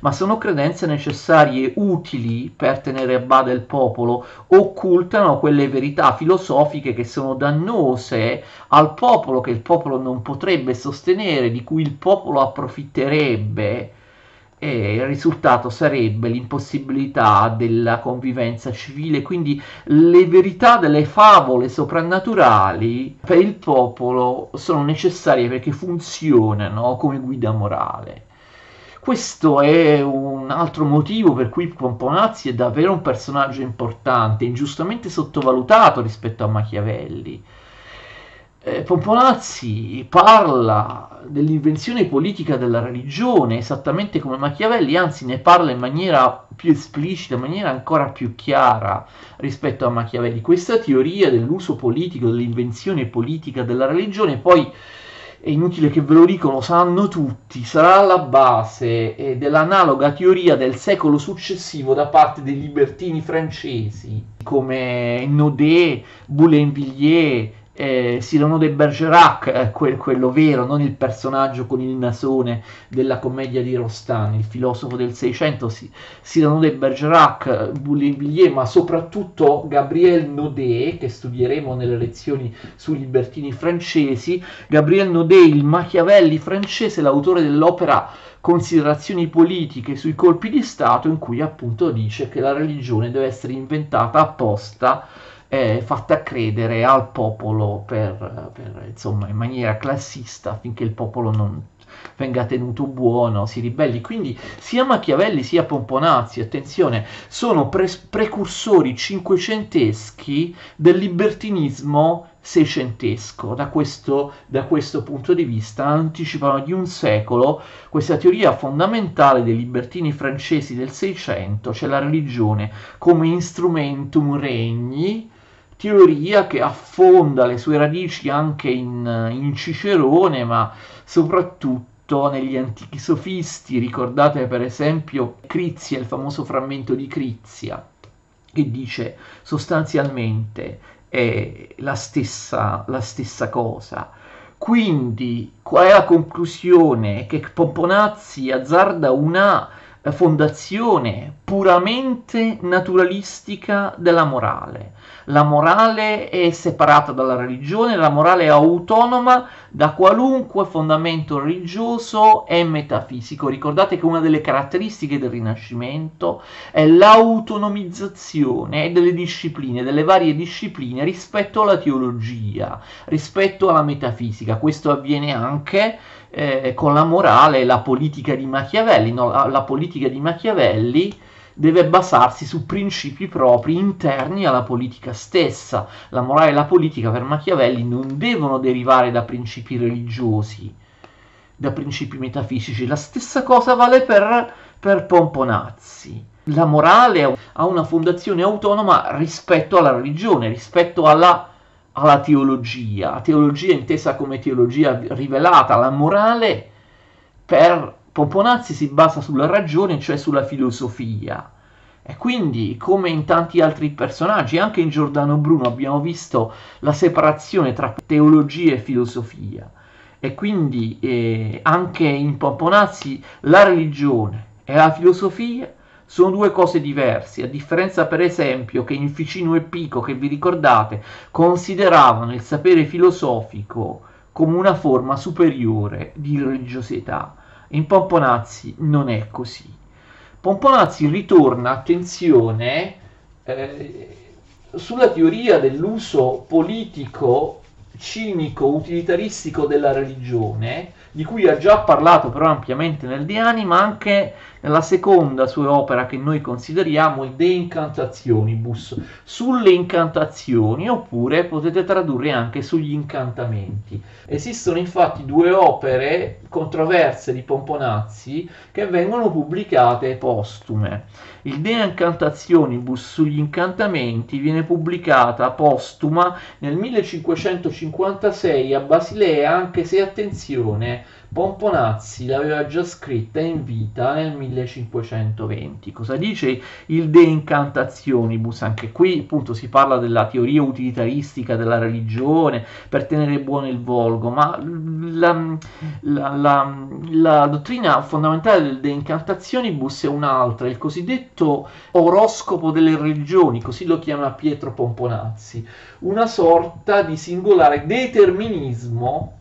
ma sono credenze necessarie, utili per tenere a bada il popolo occultano quelle verità filosofiche che sono dannose al popolo, che il popolo non potrebbe sostenere, di cui il popolo approfitterebbe e il risultato sarebbe l'impossibilità della convivenza civile, quindi le verità delle favole soprannaturali per il popolo sono necessarie perché funzionano come guida morale. Questo è un altro motivo per cui Pomponazzi è davvero un personaggio importante, ingiustamente sottovalutato rispetto a Machiavelli. Eh, Pomponazzi parla dell'invenzione politica della religione esattamente come Machiavelli, anzi ne parla in maniera più esplicita, in maniera ancora più chiara rispetto a Machiavelli. Questa teoria dell'uso politico, dell'invenzione politica della religione poi è inutile che ve lo dico, sanno tutti, sarà la base eh, dell'analoga teoria del secolo successivo da parte dei libertini francesi, come Naudet, Boulainvilliers, eh, Cyrano de Bergerac, eh, quel, quello vero, non il personaggio con il nasone della commedia di Rostand, il filosofo del Seicento, Cyrano de Bergerac, Boulainvilliers, ma soprattutto Gabriel Naudet, che studieremo nelle lezioni sui libertini francesi, Gabriel Naudet, il Machiavelli francese, l'autore dell'opera considerazioni politiche sui colpi di Stato in cui appunto dice che la religione deve essere inventata apposta eh, fatta credere al popolo per, per, insomma, in maniera classista affinché il popolo non venga tenuto buono, si ribelli. Quindi sia Machiavelli sia Pomponazzi, attenzione, sono pre- precursori cinquecenteschi del libertinismo seicentesco. Da questo, da questo punto di vista anticipano di un secolo questa teoria fondamentale dei libertini francesi del Seicento, cioè la religione come instrumentum regni, teoria che affonda le sue radici anche in, in Cicerone, ma soprattutto negli antichi sofisti. Ricordate per esempio Crizia, il famoso frammento di Crizia, che dice sostanzialmente è la stessa, la stessa cosa. Quindi, qual è la conclusione? Che Pomponazzi azzarda una fondazione puramente naturalistica della morale. La morale è separata dalla religione, la morale è autonoma da qualunque fondamento religioso e metafisico. Ricordate che una delle caratteristiche del Rinascimento è l'autonomizzazione delle discipline, delle varie discipline rispetto alla teologia, rispetto alla metafisica. Questo avviene anche eh, con la morale e la politica di Machiavelli. No? La, la politica di Machiavelli deve basarsi su principi propri interni alla politica stessa. La morale e la politica per Machiavelli non devono derivare da principi religiosi, da principi metafisici. La stessa cosa vale per, per Pomponazzi. La morale ha una fondazione autonoma rispetto alla religione, rispetto alla alla teologia, teologia intesa come teologia rivelata, la morale per Pomponazzi si basa sulla ragione, cioè sulla filosofia. E quindi, come in tanti altri personaggi, anche in Giordano Bruno abbiamo visto la separazione tra teologia e filosofia. E quindi eh, anche in Pomponazzi la religione e la filosofia sono due cose diverse, a differenza per esempio che in Ficino e Pico, che vi ricordate, consideravano il sapere filosofico come una forma superiore di religiosità. In Pomponazzi non è così. Pomponazzi ritorna, attenzione, eh, sulla teoria dell'uso politico, cinico, utilitaristico della religione, di cui ha già parlato però ampiamente nel De Anima, anche nella seconda sua opera che noi consideriamo il De Incantationibus, sulle incantazioni, oppure potete tradurre anche sugli incantamenti. Esistono infatti due opere controverse di Pomponazzi che vengono pubblicate postume. Il De Incantationibus sugli incantamenti viene pubblicata postuma nel 1556 a Basilea, anche se attenzione, Pomponazzi l'aveva già scritta in vita nel 1520. Cosa dice il De Incantationibus? Anche qui appunto si parla della teoria utilitaristica della religione per tenere buono il volgo, ma la, la, la, la dottrina fondamentale del De Incantationibus è un'altra, il cosiddetto oroscopo delle religioni, così lo chiama Pietro Pomponazzi, una sorta di singolare determinismo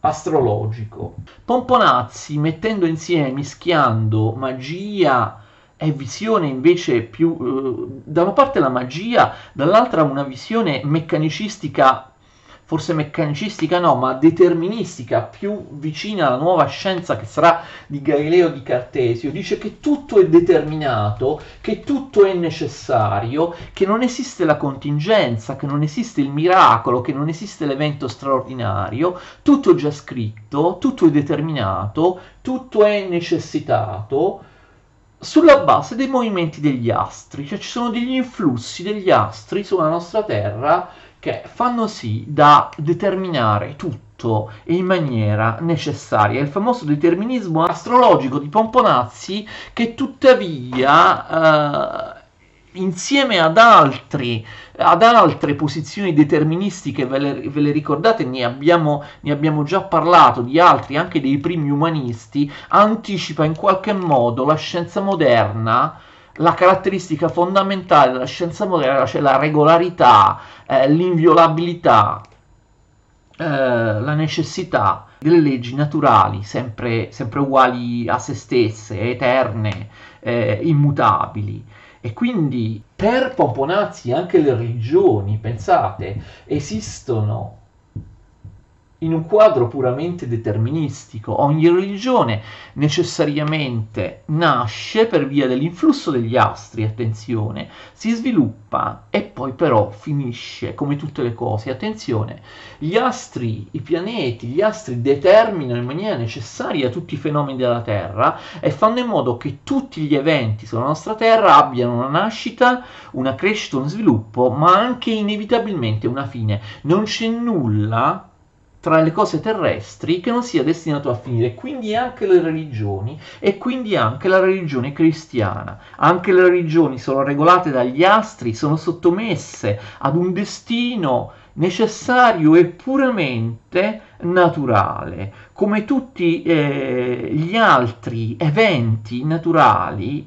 astrologico. Pomponazzi, mettendo insieme, mischiando magia e visione invece più, eh, da una parte la magia, dall'altra una visione meccanicistica forse meccanicistica no, ma deterministica, più vicina alla nuova scienza che sarà di Galileo di Cartesio, dice che tutto è determinato, che tutto è necessario, che non esiste la contingenza, che non esiste il miracolo, che non esiste l'evento straordinario, tutto è già scritto, tutto è determinato, tutto è necessitato sulla base dei movimenti degli astri, cioè ci sono degli influssi degli astri sulla nostra Terra che fanno sì da determinare tutto in maniera necessaria. Il famoso determinismo astrologico di Pomponazzi che tuttavia... Eh, insieme ad, altri, ad altre posizioni deterministiche, ve le, ve le ricordate, ne abbiamo, ne abbiamo, già parlato di altri, anche dei primi umanisti, anticipa in qualche modo la scienza moderna la caratteristica fondamentale della scienza moderna, cioè la regolarità, eh, l'inviolabilità, eh, la necessità delle leggi naturali, sempre, sempre, uguali a se stesse, eterne, eh, immutabili. E quindi per Pomponazzi anche le religioni, pensate, esistono in un quadro puramente deterministico. Ogni religione necessariamente nasce per via dell'influsso degli astri, attenzione, si sviluppa e poi però finisce come tutte le cose. Attenzione, gli astri, i pianeti, gli astri determinano in maniera necessaria tutti i fenomeni della Terra e fanno in modo che tutti gli eventi sulla nostra Terra abbiano una nascita, una crescita, un sviluppo, ma anche inevitabilmente una fine. Non c'è nulla tra le cose terrestri che non sia destinato a finire, quindi anche le religioni e quindi anche la religione cristiana. Anche le religioni sono regolate dagli astri, sono sottomesse ad un destino necessario e puramente naturale. Come tutti eh, gli altri eventi naturali,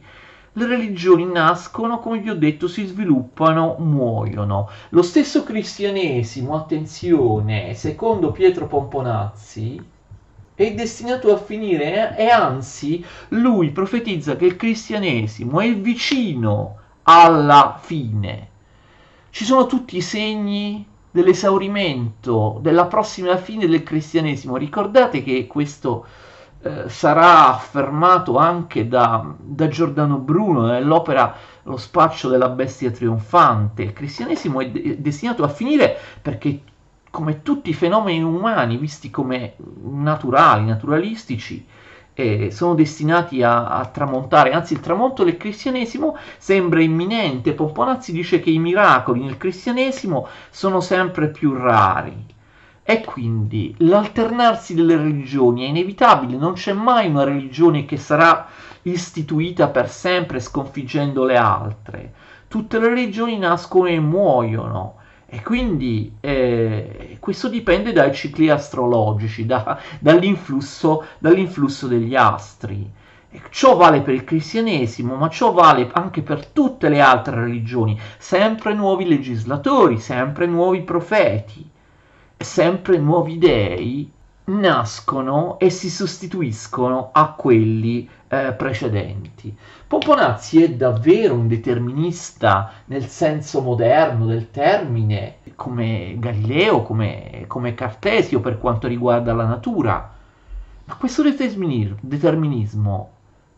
le religioni nascono, come vi ho detto, si sviluppano, muoiono. Lo stesso cristianesimo, attenzione, secondo Pietro Pomponazzi, è destinato a finire e anzi lui profetizza che il cristianesimo è vicino alla fine. Ci sono tutti i segni dell'esaurimento, della prossima fine del cristianesimo. Ricordate che questo eh, sarà affermato anche da, da Giordano Bruno nell'opera Lo spaccio della bestia trionfante. Il cristianesimo è, de- destinato a finire perché come tutti i fenomeni umani visti come naturali, naturalistici, eh, sono destinati a, a, tramontare, anzi il tramonto del cristianesimo sembra imminente. Pomponazzi dice che i miracoli nel cristianesimo sono sempre più rari. E quindi l'alternarsi delle religioni è inevitabile, non c'è mai una religione che sarà istituita per sempre sconfiggendo le altre. Tutte le religioni nascono e muoiono. E quindi eh, questo dipende dai cicli astrologici, da, dall'influsso, dall'influsso degli astri. Ciò vale per il cristianesimo, ma ciò vale anche per tutte le altre religioni. Sempre nuovi legislatori, sempre nuovi profeti sempre nuovi dei nascono e si sostituiscono a quelli eh, precedenti. Pomponazzi è davvero un determinista nel senso moderno del termine, come Galileo, come, come Cartesio per quanto riguarda la natura, ma questo determinismo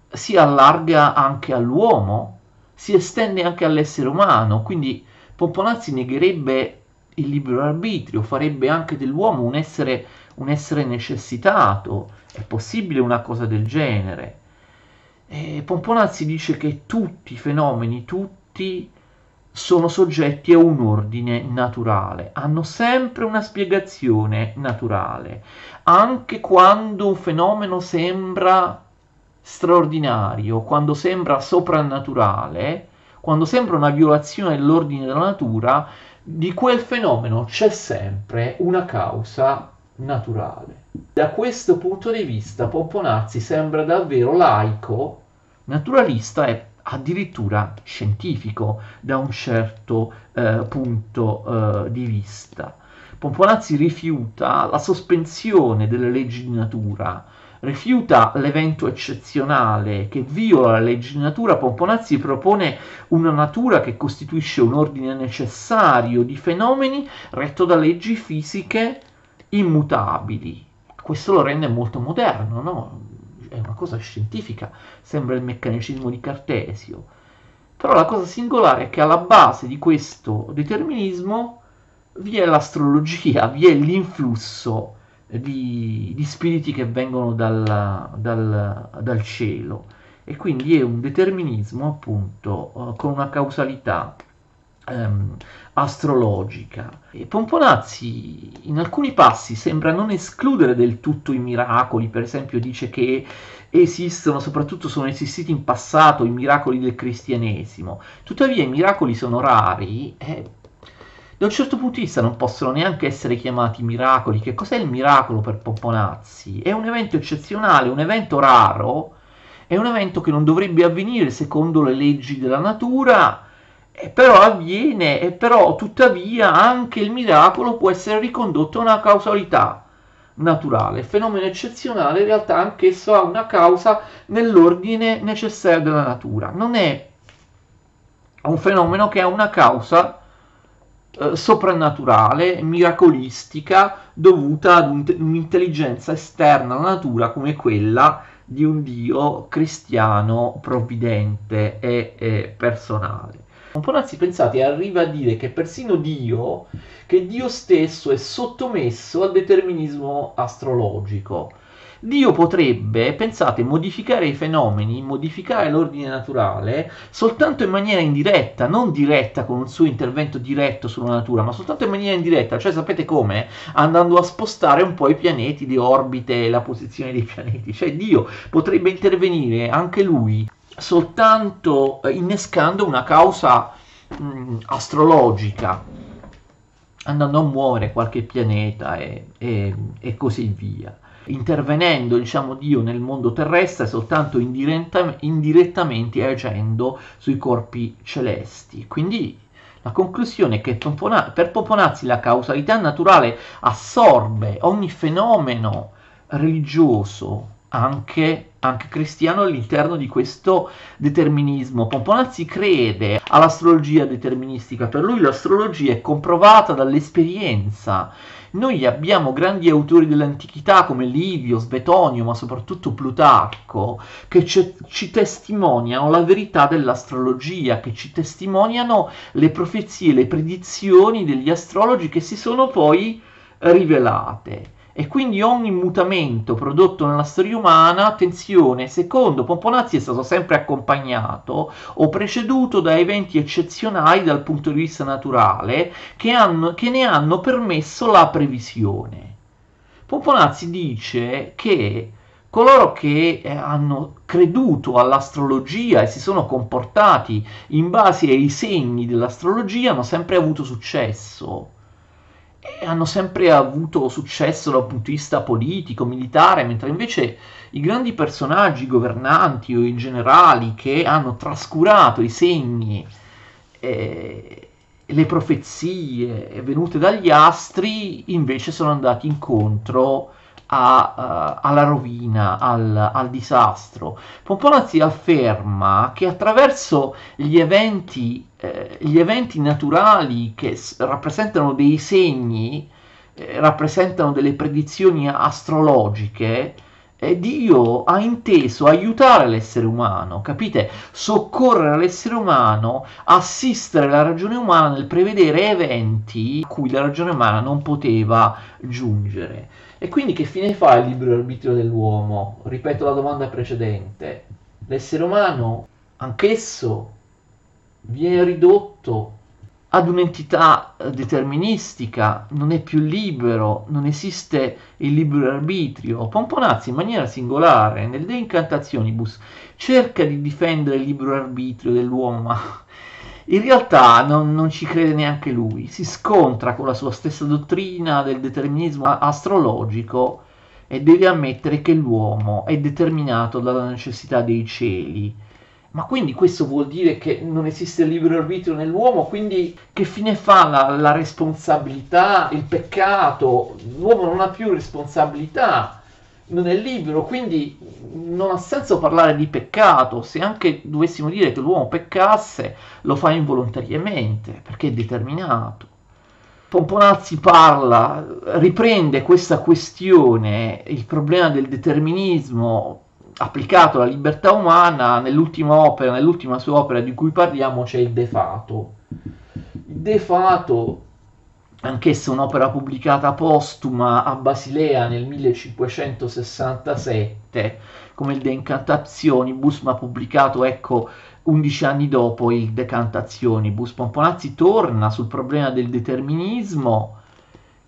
si allarga anche all'uomo, si estende anche all'essere umano, quindi Pomponazzi negherebbe il libero arbitrio, farebbe anche dell'uomo un essere, un essere necessitato. È possibile una cosa del genere? E Pomponazzi dice che tutti i fenomeni, tutti sono soggetti a un ordine naturale, hanno sempre una spiegazione naturale, anche quando un fenomeno sembra straordinario, quando sembra soprannaturale, quando sembra una violazione dell'ordine della natura, di quel fenomeno c'è sempre una causa naturale. Da questo punto di vista Pomponazzi sembra davvero laico, naturalista e addirittura scientifico da un certo eh, punto eh, di vista. Pomponazzi rifiuta la sospensione delle leggi di natura, rifiuta l'evento eccezionale che viola la legge di natura, Pomponazzi propone una natura che costituisce un ordine necessario di fenomeni retto da leggi fisiche immutabili. Questo lo rende molto moderno, no? È una cosa scientifica, sembra il meccanicismo di Cartesio. Però la cosa singolare è che alla base di questo determinismo vi è l'astrologia, vi è l'influsso di, di spiriti che vengono dal, dal, dal, cielo e quindi è un determinismo appunto uh, con una causalità um, astrologica. E Pomponazzi in alcuni passi sembra non escludere del tutto i miracoli, per esempio dice che esistono, soprattutto sono esistiti in passato i miracoli del cristianesimo, tuttavia i miracoli sono rari. Eh, da un certo punto di vista non possono neanche essere chiamati miracoli. Che cos'è il miracolo per Pomponazzi? È un evento eccezionale, un evento raro, è un evento che non dovrebbe avvenire secondo le leggi della natura, e però avviene, e però tuttavia anche il miracolo può essere ricondotto a una causalità naturale. Il fenomeno eccezionale in realtà anch'esso ha una causa nell'ordine necessario della natura. Non è un fenomeno che ha una causa eh, soprannaturale, miracolistica, dovuta ad un, un'intelligenza esterna alla natura come quella di un Dio cristiano, provvidente e, e personale. Un po' Pomponazzi, pensate, arriva a dire che persino Dio, che Dio stesso è sottomesso al determinismo astrologico. Dio potrebbe, pensate, modificare i fenomeni, modificare l'ordine naturale soltanto in maniera indiretta, non diretta con un suo intervento diretto sulla natura, ma soltanto in maniera indiretta, cioè sapete come? Andando a spostare un po' i pianeti, le orbite, la posizione dei pianeti, cioè Dio potrebbe intervenire anche lui soltanto innescando una causa mh, astrologica andando a muovere qualche pianeta e, e, e così via intervenendo diciamo Dio nel mondo terrestre soltanto indiretta, indirettamente agendo sui corpi celesti. Quindi la conclusione è che per Pomponazzi la causalità naturale assorbe ogni fenomeno religioso anche, anche, cristiano all'interno di questo determinismo. Pomponazzi crede all'astrologia deterministica, per lui l'astrologia è comprovata dall'esperienza noi abbiamo grandi autori dell'antichità come Livio, Svetonio, ma soprattutto Plutarco, che ci, ci testimoniano la verità dell'astrologia, che ci testimoniano le profezie, le predizioni degli astrologi che si sono poi rivelate. E quindi ogni mutamento prodotto nella storia umana, attenzione, secondo Pomponazzi è stato sempre accompagnato o preceduto da eventi eccezionali dal punto di vista naturale che, hanno, che ne hanno permesso la previsione. Pomponazzi dice che coloro che eh, hanno creduto all'astrologia e si sono comportati in base ai segni dell'astrologia hanno sempre avuto successo hanno sempre avuto successo dal punto di vista politico, militare, mentre invece i grandi personaggi governanti o i generali che hanno trascurato i segni e le profezie venute dagli astri invece sono andati incontro a, uh, alla rovina, al, al, disastro. Pomponazzi afferma che attraverso gli eventi, eh, gli eventi naturali che s- rappresentano dei segni, eh, rappresentano delle predizioni astrologiche, eh, Dio ha inteso aiutare l'essere umano, capite? Soccorrere l'essere umano, assistere la ragione umana nel prevedere eventi a cui la ragione umana non poteva giungere. E quindi che fine fa il libero arbitrio dell'uomo? Ripeto la domanda precedente. L'essere umano, anch'esso, viene ridotto ad un'entità eh, deterministica, non è più libero, non esiste il libero arbitrio. Pomponazzi in maniera singolare nel De Incantationibus cerca di difendere il libero arbitrio dell'uomo, ma in realtà non, non, ci crede neanche lui, si scontra con la sua stessa dottrina del determinismo astrologico e deve ammettere che l'uomo è determinato dalla necessità dei cieli ma quindi questo vuol dire che non esiste libero arbitrio nell'uomo? Quindi che fine fa la, la responsabilità, il peccato? L'uomo non ha più responsabilità, non è libero, quindi non ha senso parlare di peccato. Se anche dovessimo dire che l'uomo peccasse, lo fa involontariamente, perché è determinato. Pomponazzi parla, riprende questa questione, il problema del determinismo applicato alla libertà umana, nell'ultima opera, nell'ultima sua opera di cui parliamo c'è il De Fato. Il De Fato, anch'essa un'opera pubblicata postuma a Basilea nel 1567, come il De Incantationibus, ma pubblicato, ecco, 11 anni dopo il De Cantationibus. Pomponazzi torna sul problema del determinismo,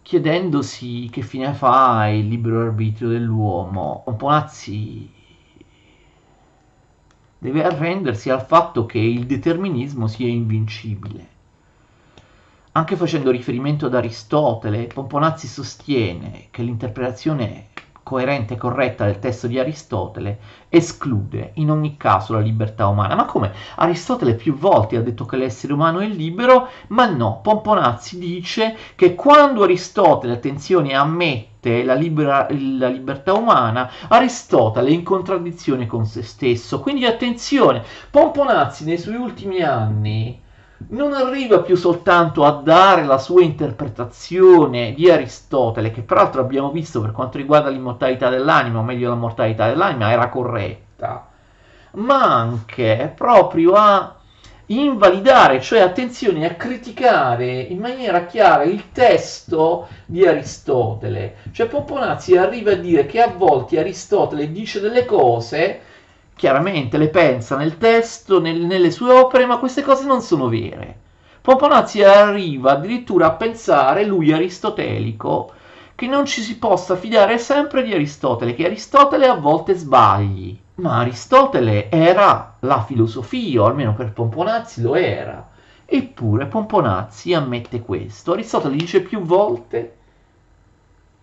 chiedendosi che fine fa il libero arbitrio dell'uomo. Pomponazzi deve arrendersi al fatto che il determinismo sia invincibile. Anche facendo riferimento ad Aristotele, Pomponazzi sostiene che l'interpretazione coerente e corretta del testo di Aristotele esclude in ogni caso la libertà umana. Ma come? Aristotele più volte ha detto che l'essere umano è libero, ma no, Pomponazzi dice che quando Aristotele, attenzione, ammette la, libera, la libertà umana, Aristotele è in contraddizione con se stesso. Quindi attenzione, Pomponazzi nei suoi ultimi anni non arriva più soltanto a dare la sua interpretazione di Aristotele, che peraltro abbiamo visto per quanto riguarda l'immortalità dell'anima, o meglio la mortalità dell'anima, era corretta, ma anche proprio a invalidare, cioè attenzione a criticare in maniera chiara il testo di Aristotele. Cioè Pomponazzi arriva a dire che a volte Aristotele dice delle cose, chiaramente le pensa nel testo, nel, nelle sue opere, ma queste cose non sono vere. Pomponazzi arriva addirittura a pensare, lui aristotelico, che non ci si possa fidare sempre di Aristotele, che Aristotele a volte sbagli. Ma Aristotele era la filosofia, o almeno per Pomponazzi lo era. Eppure Pomponazzi ammette questo. Aristotele dice più volte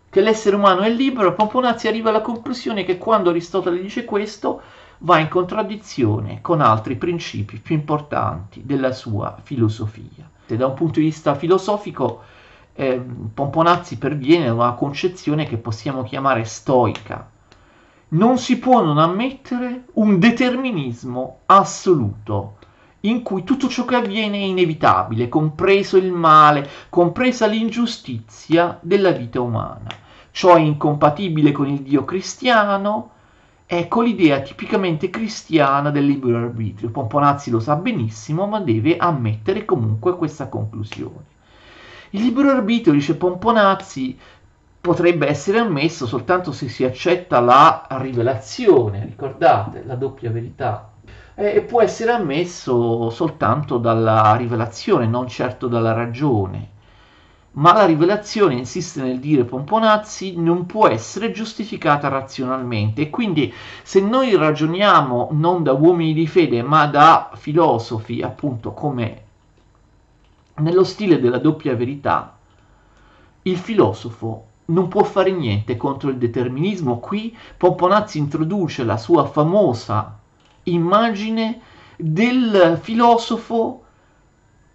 che l'essere umano è libero e Pomponazzi arriva alla conclusione che quando Aristotele dice questo va in contraddizione con altri principi più importanti della sua filosofia. Da un punto di vista filosofico eh, Pomponazzi perviene a una concezione che possiamo chiamare stoica, non si può non ammettere un determinismo assoluto in cui tutto ciò che avviene è inevitabile, compreso il male, compresa l'ingiustizia della vita umana. Ciò è incompatibile con il Dio cristiano e con l'idea tipicamente cristiana del libero arbitrio. Pomponazzi lo sa benissimo, ma deve ammettere comunque questa conclusione. Il libero arbitrio, dice Pomponazzi, potrebbe essere ammesso soltanto se si accetta la rivelazione, ricordate, la doppia verità, e può essere ammesso soltanto dalla rivelazione, non certo dalla ragione. Ma la rivelazione, insiste nel dire Pomponazzi, non può essere giustificata razionalmente e quindi se noi ragioniamo non da uomini di fede ma da filosofi, appunto come nello stile della doppia verità, il filosofo non può fare niente contro il determinismo. Qui Pomponazzi introduce la sua famosa immagine del filosofo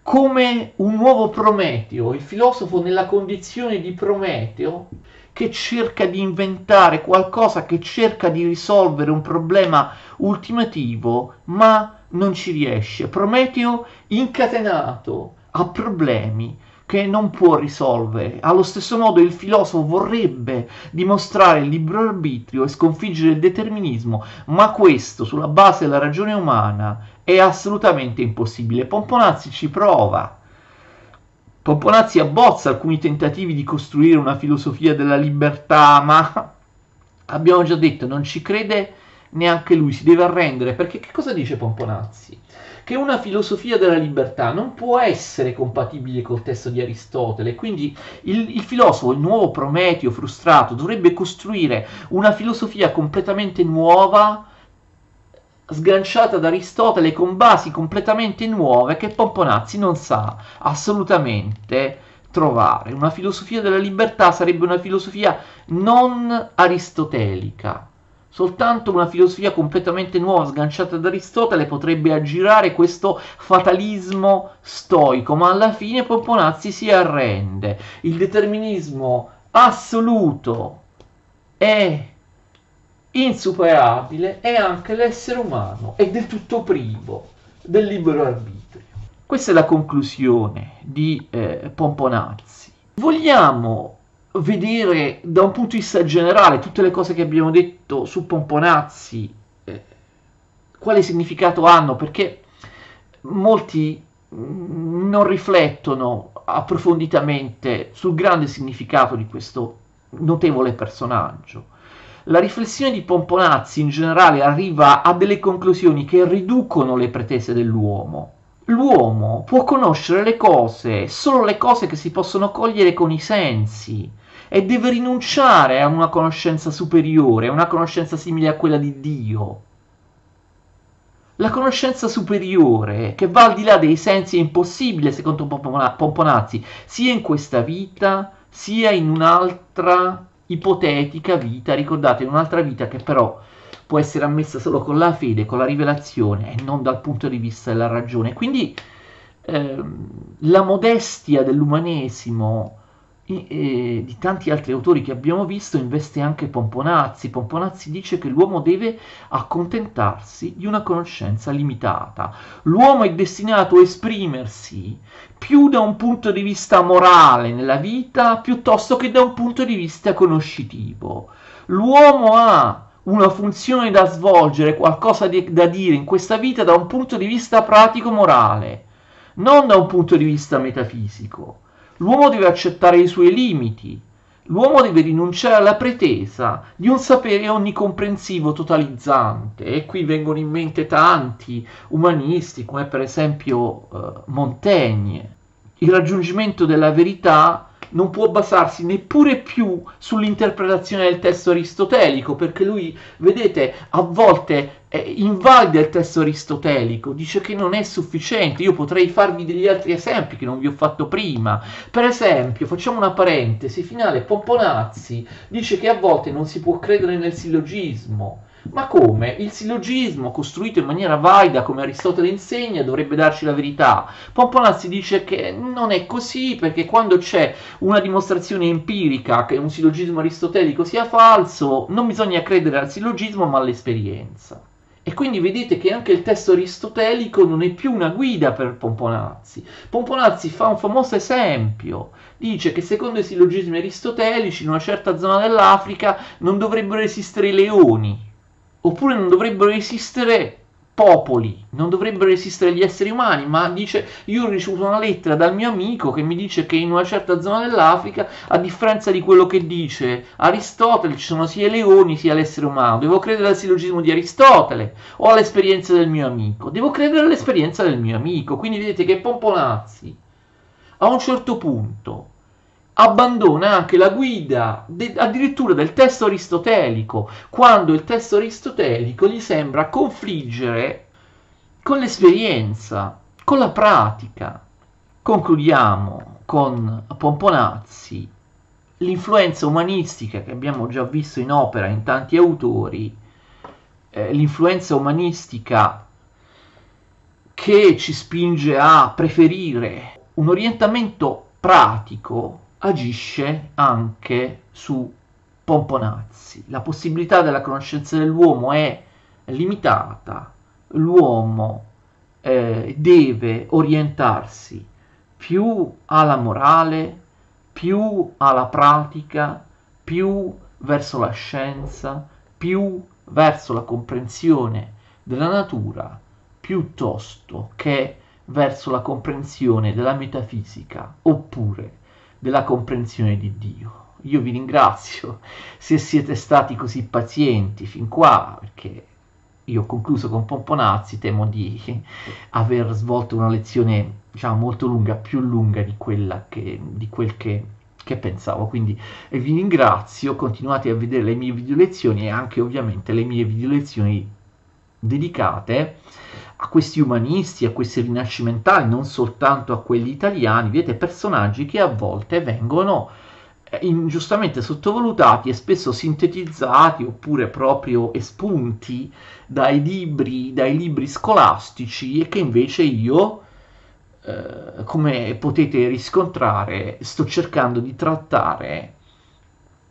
come un nuovo Prometeo, il filosofo nella condizione di Prometeo che cerca di inventare qualcosa, che cerca di risolvere un problema ultimativo, ma non ci riesce. Prometeo incatenato a problemi che non può risolvere. Allo stesso modo il filosofo vorrebbe dimostrare il libero arbitrio e sconfiggere il determinismo, ma questo sulla base della ragione umana è assolutamente impossibile. Pomponazzi ci prova. Pomponazzi abbozza alcuni tentativi di costruire una filosofia della libertà, ma abbiamo già detto, non ci crede neanche lui, si deve arrendere, perché che cosa dice Pomponazzi? che una filosofia della libertà non può essere compatibile col testo di Aristotele, quindi il, il filosofo, il nuovo Prometeo frustrato, dovrebbe costruire una filosofia completamente nuova, sganciata da Aristotele, con basi completamente nuove che Pomponazzi non sa assolutamente trovare. Una filosofia della libertà sarebbe una filosofia non aristotelica Soltanto una filosofia completamente nuova, sganciata da Aristotele, potrebbe aggirare questo fatalismo stoico, ma alla fine Pomponazzi si arrende. Il determinismo assoluto è insuperabile e anche l'essere umano è del tutto privo del libero arbitrio. Questa è la conclusione di eh, Pomponazzi. Vogliamo vedere da un punto di vista generale tutte le cose che abbiamo detto su Pomponazzi, eh, quale significato hanno, perché molti mm, non riflettono approfonditamente sul grande significato di questo notevole personaggio. La riflessione di Pomponazzi in generale arriva a delle conclusioni che riducono le pretese dell'uomo. L'uomo può conoscere le cose, solo le cose che si possono cogliere con i sensi, e deve rinunciare a una conoscenza superiore, a una conoscenza simile a quella di Dio. La conoscenza superiore, che va al di là dei sensi, è impossibile, secondo Pomponazzi, sia in questa vita, sia in un'altra ipotetica vita, ricordate, un'altra vita che però può essere ammessa solo con la fede, con la rivelazione e non dal punto di vista della ragione. Quindi ehm, la modestia dell'umanesimo e di tanti altri autori che abbiamo visto investe anche Pomponazzi. Pomponazzi dice che l'uomo deve accontentarsi di una conoscenza limitata. L'uomo è destinato a esprimersi più da un punto di vista morale nella vita piuttosto che da un punto di vista conoscitivo. L'uomo ha una funzione da svolgere, qualcosa di, da dire in questa vita da un punto di vista pratico-morale, non da un punto di vista metafisico. L'uomo deve accettare i suoi limiti, l'uomo deve rinunciare alla pretesa di un sapere onnicomprensivo totalizzante e qui vengono in mente tanti umanisti come per esempio eh, Montaigne. Il raggiungimento della verità non può basarsi neppure più sull'interpretazione del testo aristotelico, perché lui, vedete, a volte eh, invalida il testo aristotelico, dice che non è sufficiente. Io potrei farvi degli altri esempi che non vi ho fatto prima. Per esempio, facciamo una parentesi finale, Pomponazzi dice che a volte non si può credere nel sillogismo. Ma come? Il sillogismo, costruito in maniera valida come Aristotele insegna, dovrebbe darci la verità. Pomponazzi dice che non è così perché quando c'è una dimostrazione empirica che un sillogismo aristotelico sia falso, non bisogna credere al sillogismo ma all'esperienza. E quindi vedete che anche il testo aristotelico non è più una guida per Pomponazzi. Pomponazzi fa un famoso esempio. Dice che secondo i sillogismi aristotelici in una certa zona dell'Africa non dovrebbero esistere i leoni, oppure non dovrebbero esistere popoli, non dovrebbero esistere gli esseri umani, ma dice io ho ricevuto una lettera dal mio amico che mi dice che in una certa zona dell'Africa, a differenza di quello che dice Aristotele, ci sono sia i leoni sia l'essere umano. Devo credere al sillogismo di Aristotele o all'esperienza del mio amico. Devo credere all'esperienza del mio amico. Quindi vedete che Pomponazzi a un certo punto abbandona anche la guida de- addirittura del testo aristotelico, quando il testo aristotelico gli sembra confliggere con l'esperienza, con la pratica. Concludiamo con Pomponazzi, l'influenza umanistica che abbiamo già visto in opera in tanti autori, eh, l'influenza umanistica che ci spinge a preferire un orientamento pratico agisce anche su Pomponazzi. La possibilità della conoscenza dell'uomo è limitata, l'uomo eh, deve orientarsi più alla morale, più alla pratica, più verso la scienza, più verso la comprensione della natura, piuttosto che verso la comprensione della metafisica oppure della comprensione di Dio. Io vi ringrazio se siete stati così pazienti fin qua, perché io ho concluso con Pomponazzi, temo di aver svolto una lezione diciamo, molto lunga, più lunga di, che, di quel che, che pensavo. Quindi eh, vi ringrazio, continuate a vedere le mie video lezioni e anche ovviamente le mie video lezioni dedicate a questi umanisti, a questi rinascimentali, non soltanto a quelli italiani, vedete personaggi che a volte vengono eh, ingiustamente sottovalutati e spesso sintetizzati oppure proprio espunti dai libri, dai libri scolastici e che invece io, eh, come potete riscontrare, sto cercando di trattare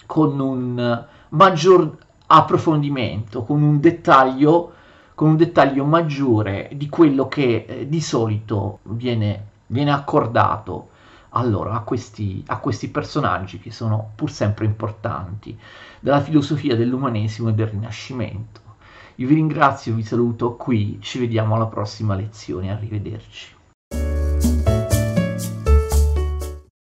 con un maggior approfondimento, con un dettaglio con un dettaglio maggiore di quello che eh, di solito viene, viene accordato allora, a, questi, a questi personaggi che sono pur sempre importanti della filosofia dell'umanesimo e del Rinascimento. Io vi ringrazio, vi saluto qui, ci vediamo alla prossima lezione, arrivederci.